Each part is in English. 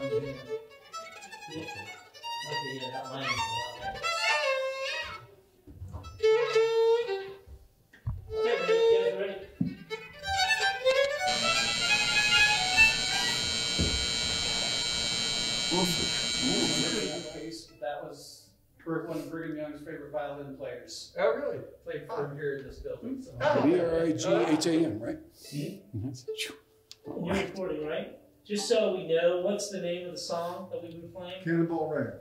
down here. Yeah. Okay, yeah, that line is a lot better. Okay, ready? You guys ready? that was Brig- one of Brigham Young's favorite violin players. Oh, really? Played for him here in this building. So. Oh. B R I G H A M, right? See? Mhm. You're recording, right? Just so we know, what's the name of the song that we've been playing? Cannonball Rag.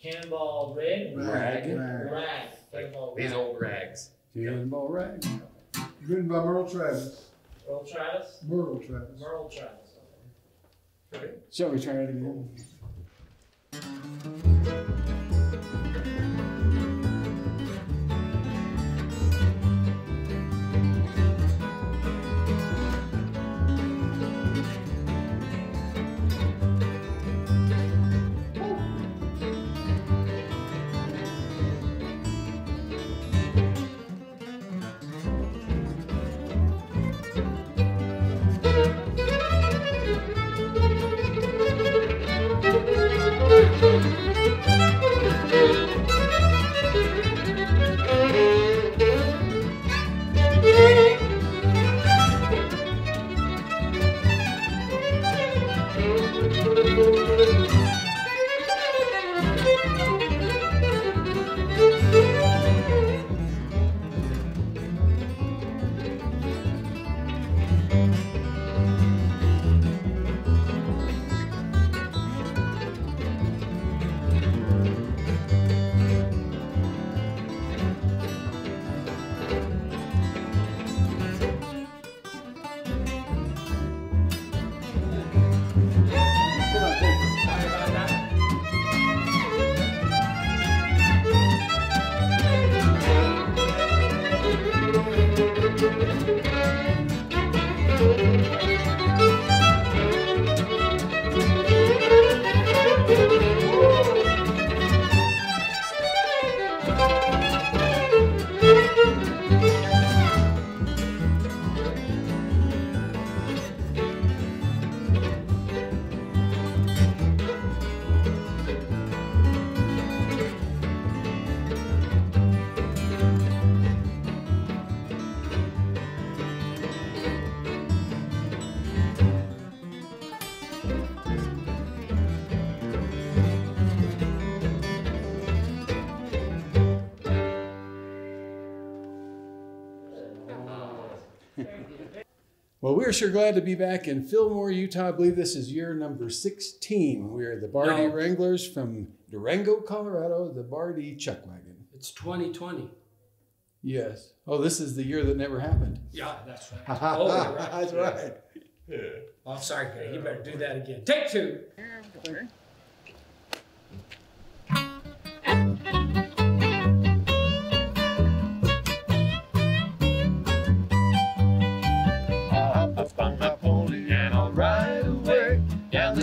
Cannonball Red? Rag. Rag. Rag. Cannonball These Rag. old rags. Cannonball rag. Written by Merle Travis. Earl Travis? Merle Travis. Merle Travis. Okay. Shall we try it again? Well, we're sure glad to be back in Fillmore, Utah. I believe this is year number 16. We're the Bar D No. Wranglers from Durango, Colorado, the Bar D Chuck Wagon. It's 2020. Yes. Oh, this is the year that never happened. Yeah, that's right. Oh, you're right. That's right. Oh, sorry, You better do that again. Take two.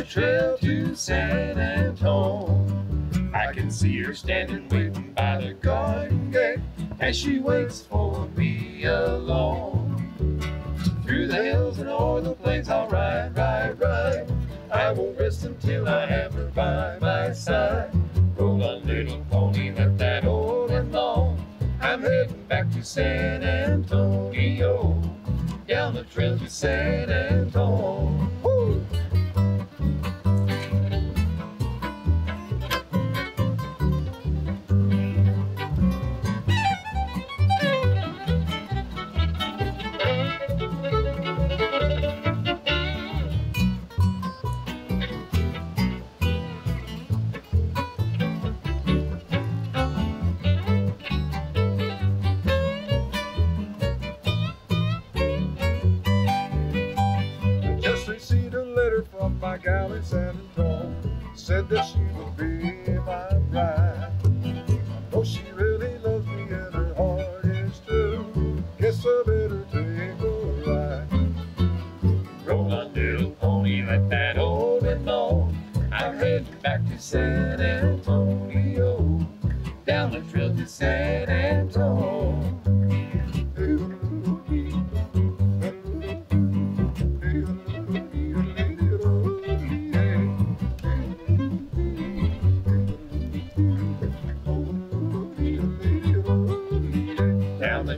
Trail to San Antone. I can see her standing waiting by the garden gate as she waits for me alone. Through the hills and o'er the plains I'll ride, ride, ride. I won't rest until I have her by my side. Roll on, little pony, let that old and long. I'm heading back to San Antonio down the trail to San Antonio. True. Guess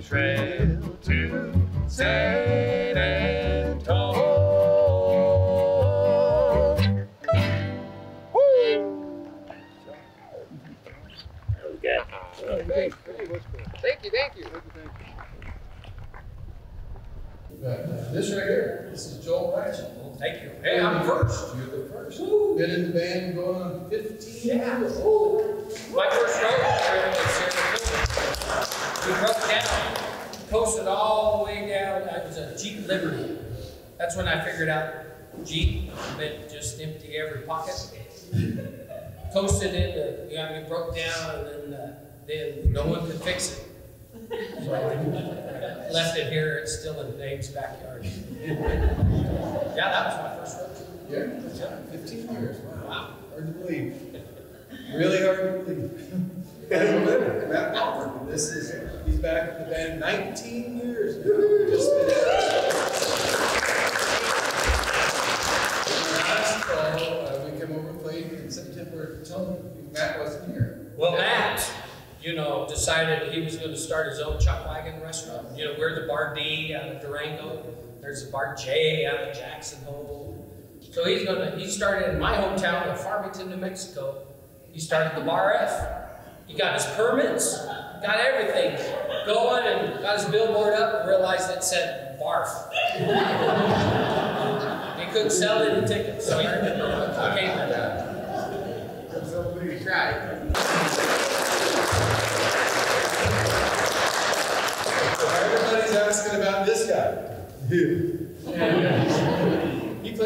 trail to San Antonio. Woo! Thank you, thank you. But, uh, this right here, this is Joel Ratchet. Thank you. Hey, I'm first. You're the first. Been in the band going on fifteen Yeah. years. My first was Saratoga. We broke down, coasted all the way down, I was a Jeep Liberty. That's when I figured out Jeep meant just empty every pocket. Coasted into, you know, broke down and then, uh, then no one could fix it. So I left it here, it's still in Dave's backyard. Yeah, that was my first road trip. Yeah, fifteen years. Wow. Hard to believe. Really hard to believe. This is, he's back in the band nineteen years now. Just. And Last fall, uh, we came over and played in September, tell me, Matt wasn't here. Well, Matt, you know, decided he was gonna start his own chuck wagon restaurant. You know, we're the Bar D out of Durango. There's the Bar J out of Jackson Hole. So he's gonna, he started in my hometown of Farmington, New Mexico. He started the Bar F. He got his permits, got everything going and got his billboard up and realized it said barf. He couldn't sell any tickets, so he came to Somebody He tried. Everybody's asking about this guy. And, He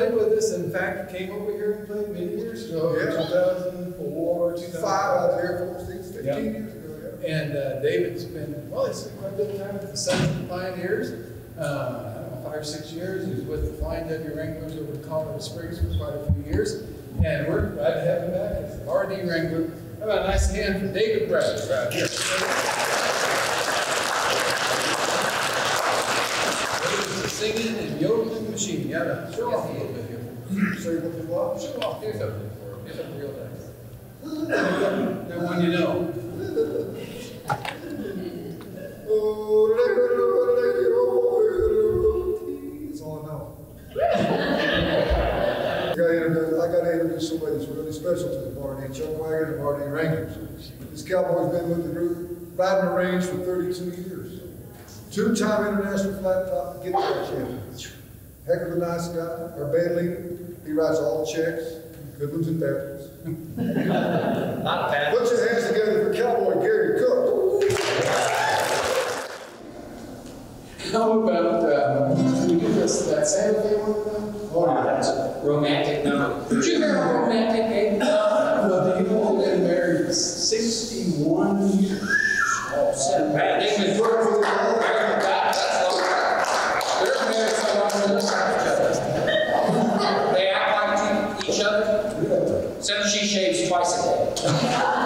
played with us, in fact, came over here and played many years ago, Yeah. two thousand four, two thousand Five five. out there, four, six, Yeah. years ago, yeah. And uh, David's been, well, he's spent quite a bit of time with the Sons of the Pioneers. Uh, I don't know, five or six years. He was with the Flying W Wranglers over in Colorado Springs for quite a few years. And we're glad to have him back as the Bar D Wrangler. How about a nice hand for David Bradley right here? Singing and yodeling machine. You gotta show off a little bit here. Say what you want. Show off, do something for him. Do something real nice. That one you know. That's all I know. I gotta introduce, I gotta introduce somebody that's really special to the Bar D, Chuck Wagon and Bar D Wranglers. This cowboy's been with the group, riding the range for thirty-two years. Two-time international flat top guitar champion. Heck of a nice guy, our band leader, he writes all the checks, good ones and bad ones. Not bad. Put your hands together for cowboy Gary Cook. How about, uh, can we do this, that Santa Fe one? Oh, yeah. That's a romantic number. Did you hear a romantic game? Well, you know, they've been married sixty-one years. Man, they've been working for that, that's long. They're married They act like each other, except she shaves twice a day.